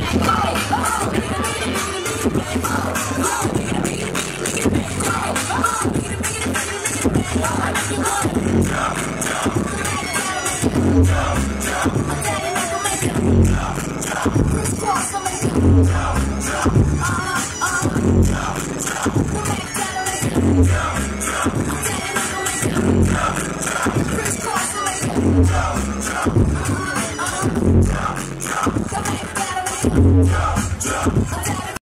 Come on jump, jump, jump.